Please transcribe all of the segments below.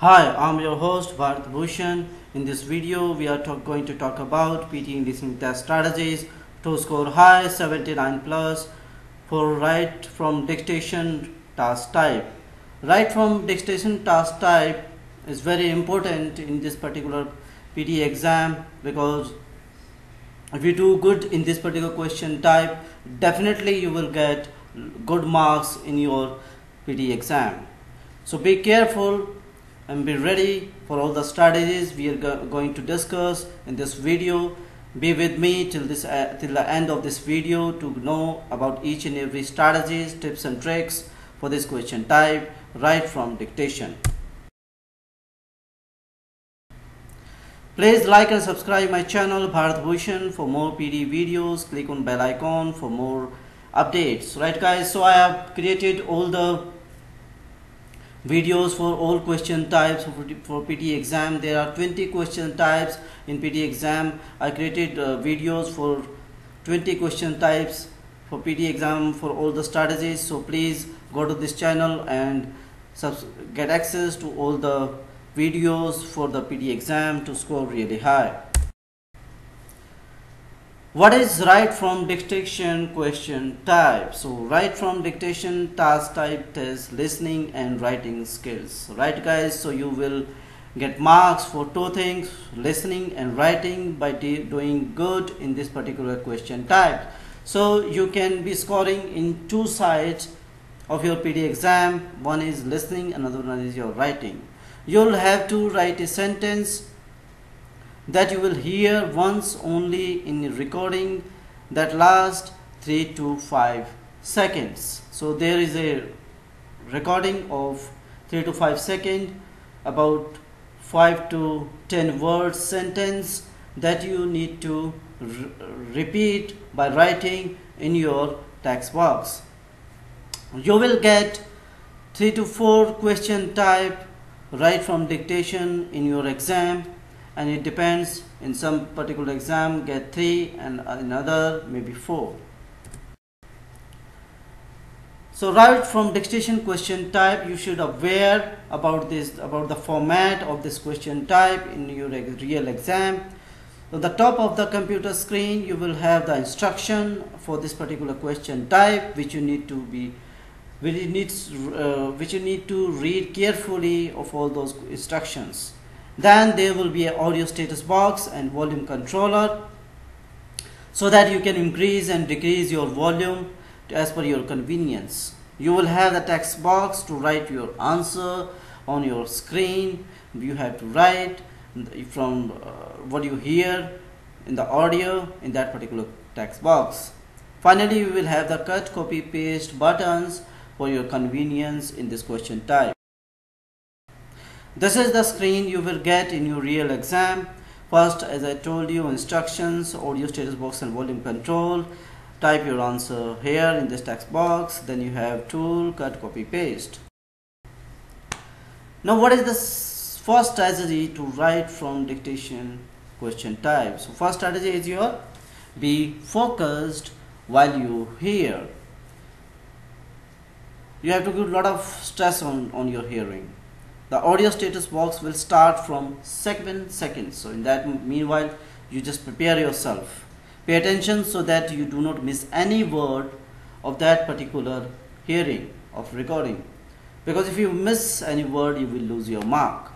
Hi, I'm your host Bharat Bhushan. In this video, we are talk- going to talk about PTE listening test strategies to score high 79 plus for write from dictation task type. Write from dictation task type is very important in this particular PTE exam because if you do good in this particular question type, definitely you will get good marks in your PTE exam. So be careful and be ready for all the strategies we are go- going to discuss in this video. Be with me till this uh, till the end of this video to know about each and every strategies tips and tricks for this question type write from dictation. Please like and subscribe my channel bharat bhushan. For more PTE videos click on bell icon for more updates. Right guys? So i have created all the videos for all question types for, PTE exam. There are 20 question types in PTE exam. I created uh, videos for 20 question types for PTE exam for all the strategies. So please go to this channel and get access to all the videos for the PTE exam to score really high what is write from dictation question type? So write from dictation task type test listening and writing skills. Right guys? So you will get marks for two things listening and writing by doing good in this particular question type. So you can be scoring in two sides of your PTE exam. One is listening another one is your writing. You'll have to write a sentence that you will hear once only in recording that last 3 to 5 seconds. So there is a recording of 3 to 5 second about 5 to 10 words sentence that you need to repeat by writing in your text box. You will get 3 to 4 question type write from dictation in your exam and it depends in some particular exam get 3 and another maybe 4 so write from dictation question type you should aware about this about the format of this question type in your real exam. On the top of the computer screen you will have the instruction for this particular question type which you need to be which you need, uh, which you need to read carefully of all those instructions then there will be an audio status box and volume controller so that you can increase and decrease your volume as per your convenience. You will have the text box to write your answer on your screen. You have to write from uh, what you hear in the audio in that particular text box. Finally you will have the cut copy paste buttons for your convenience in this question type this is the screen you will get in your real exam. First, as I told you, instructions, audio status box and volume control. Type your answer here in this text box. Then you have tool, cut, copy, paste. Now, what is the first strategy to write from dictation question type? So, first strategy is your be focused while you hear. You have to give a lot of stress on, on your hearing the audio status box will start from seven seconds. So in that meanwhile you just prepare yourself. Pay attention so that you do not miss any word of that particular hearing of recording. Because if you miss any word you will lose your mark.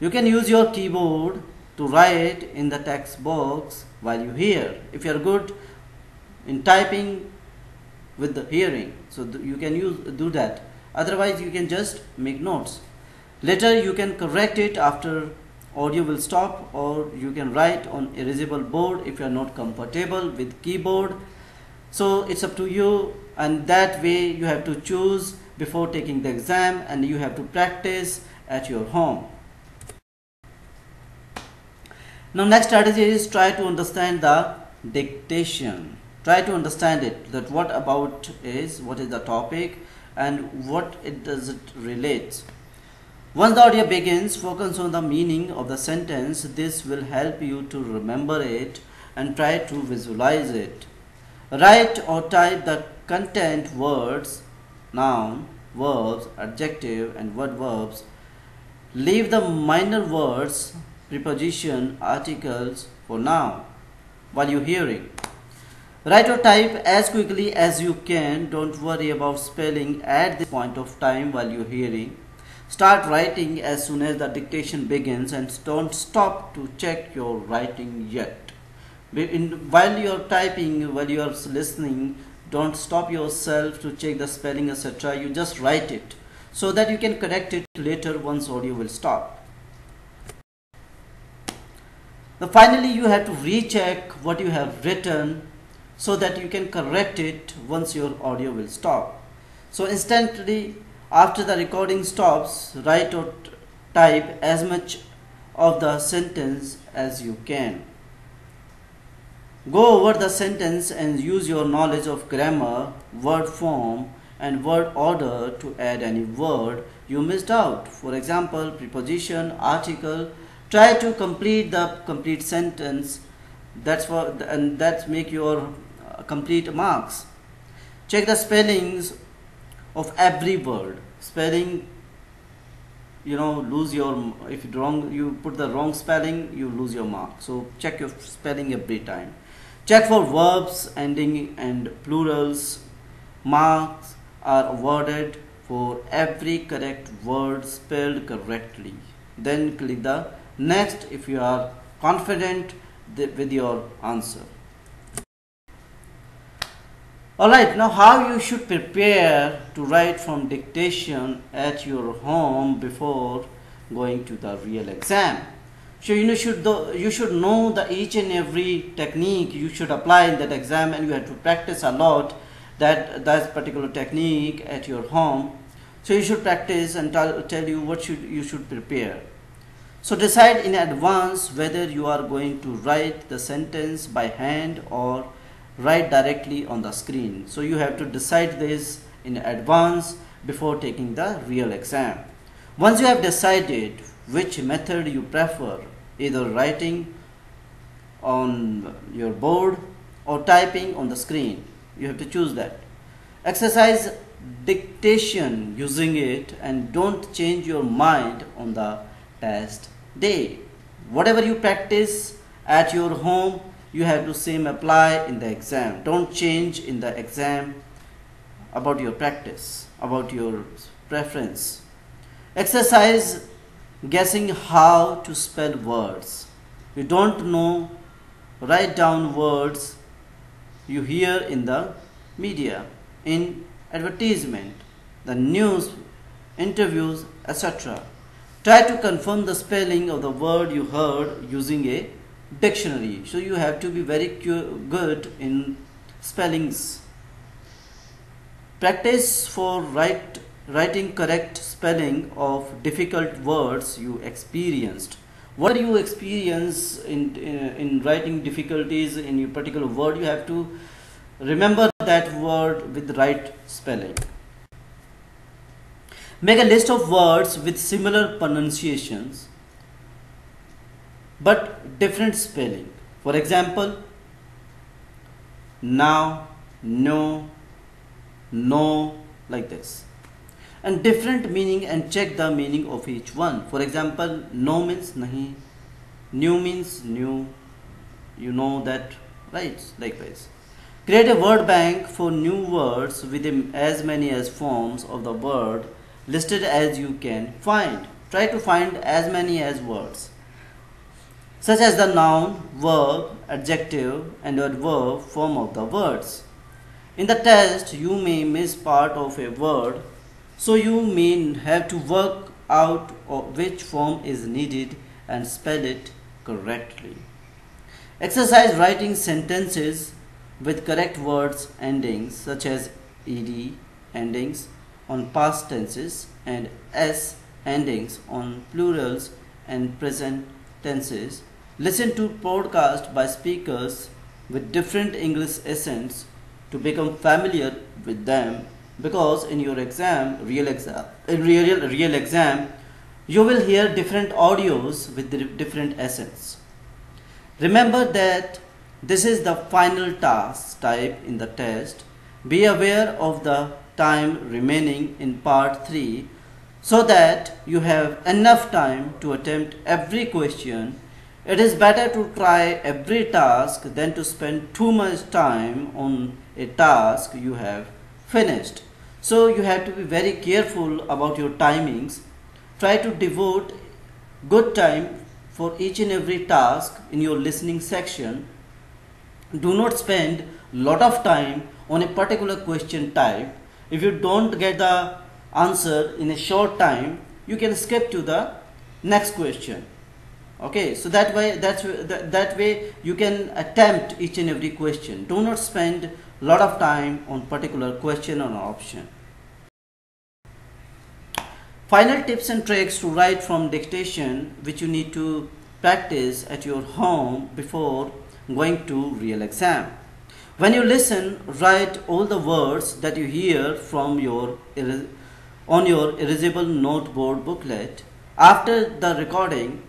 You can use your keyboard to write in the text box while you hear. If you are good in typing with the hearing so you can use do that otherwise you can just make notes. Later you can correct it after audio will stop or you can write on erasable board if you are not comfortable with keyboard. So it's up to you and that way you have to choose before taking the exam and you have to practice at your home. Now next strategy is try to understand the dictation. Try to understand it that what about is what is the topic and what it does it relate. Once the audio begins, focus on the meaning of the sentence. This will help you to remember it and try to visualize it. Write or type the content words, noun, verbs, adjective and word verbs Leave the minor words, preposition, articles for now while you're hearing. Write or type as quickly as you can. Don't worry about spelling at this point of time while you're hearing. Start writing as soon as the dictation begins and don't stop to check your writing yet. In, while you're typing, while you're listening, don't stop yourself to check the spelling etc. You just write it so that you can correct it later once audio will stop. Now finally you have to recheck what you have written so that you can correct it once your audio will stop. So instantly after the recording stops, write or type as much of the sentence as you can. Go over the sentence and use your knowledge of grammar, word form and word order to add any word you missed out. For example, preposition, article. Try to complete the complete sentence. That's what and that's make your complete marks. Check the spellings of every word. Spelling you know lose your if you wrong you put the wrong spelling you lose your mark. So check your spelling every time. Check for verbs ending and plurals. Marks are awarded for every correct word spelled correctly. Then click the next if you are confident with your answer Alright, now how you should prepare to write from dictation at your home before going to the real exam. So you know, should the, you should know the each and every technique you should apply in that exam and you have to practice a lot that that particular technique at your home. So you should practice and tell, tell you what should you should prepare. So decide in advance whether you are going to write the sentence by hand or write directly on the screen. So you have to decide this in advance before taking the real exam. Once you have decided which method you prefer, either writing on your board or typing on the screen, you have to choose that. Exercise dictation using it and don't change your mind on the test day. Whatever you practice at your home, you have to same apply in the exam. Don't change in the exam about your practice about your preference. Exercise guessing how to spell words. You don't know write down words you hear in the media in advertisement the news interviews etc try to confirm the spelling of the word you heard using a dictionary. So you have to be very good in spellings. Practice for write, writing correct spelling of difficult words you experienced. What you experience in, in, in writing difficulties in a particular word you have to remember that word with right spelling. Make a list of words with similar pronunciations but different spelling. For example, now, no, no, like this. And different meaning and check the meaning of each one. For example, no means nahi, new means new, you know that, right? Likewise. Create a word bank for new words with as many as forms of the word listed as you can find. Try to find as many as words such as the noun, verb, adjective and adverb form of the words. In the test, you may miss part of a word, so you may have to work out which form is needed and spell it correctly. Exercise writing sentences with correct words endings such as ed endings on past tenses and s endings on plurals and present tenses Listen to podcasts by speakers with different English accents to become familiar with them because in your exam, real exam, in real, real exam, you will hear different audios with different accents. Remember that this is the final task type in the test. Be aware of the time remaining in part 3 so that you have enough time to attempt every question. It is better to try every task than to spend too much time on a task you have finished. So you have to be very careful about your timings. Try to devote good time for each and every task in your listening section. Do not spend lot of time on a particular question type. If you don't get the answer in a short time, you can skip to the next question. Okay, so that way that's that, that way you can attempt each and every question. Do not spend lot of time on particular question or option. Final tips and tricks to write from dictation which you need to practice at your home before going to real exam. When you listen, write all the words that you hear from your on your erasable noteboard booklet. After the recording,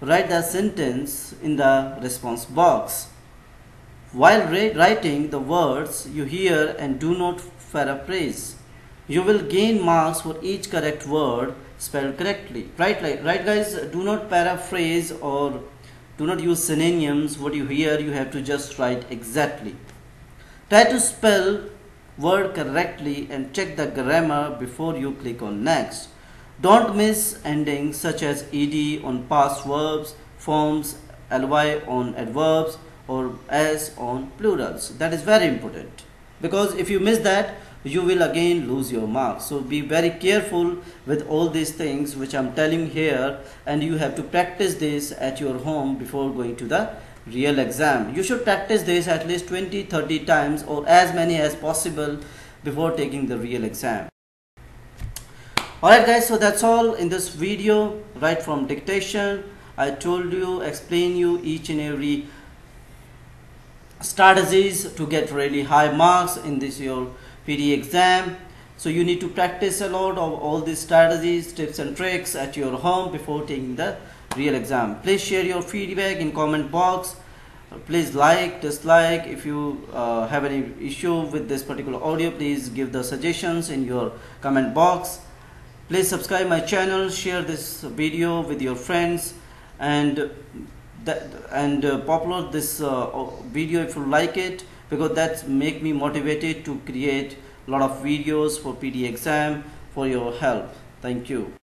write the sentence in the response box. While writing the words you hear and do not paraphrase, you will gain marks for each correct word spelled correctly. Right, right, right guys, do not paraphrase or do not use synonyms. What you hear, you have to just write exactly. Try to spell word correctly and check the grammar before you click on next. Don't miss endings such as ed on past verbs, forms, ly on adverbs, or as on plurals. That is very important because if you miss that, you will again lose your marks. So be very careful with all these things which I'm telling here and you have to practice this at your home before going to the real exam. You should practice this at least 20 30 times or as many as possible before taking the real exam. Alright guys, so that's all in this video write from dictation. I told you, explain you each and every strategies to get really high marks in this your PTE exam. So you need to practice a lot of all these strategies, tips and tricks at your home before taking the real exam. Please share your feedback in comment box. Please like, dislike. If you uh, have any issue with this particular audio, please give the suggestions in your comment box. Please subscribe my channel, share this video with your friends and that and uh, populate this uh, video if you like it because that make me motivated to create a lot of videos for PTE exam for your help. Thank you